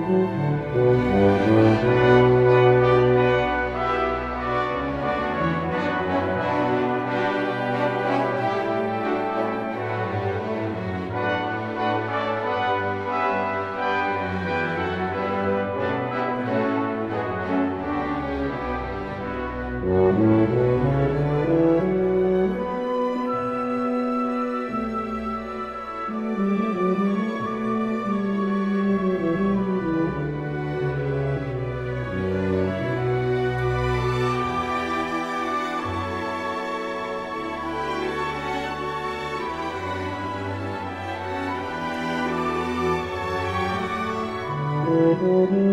Música Mm-hmm.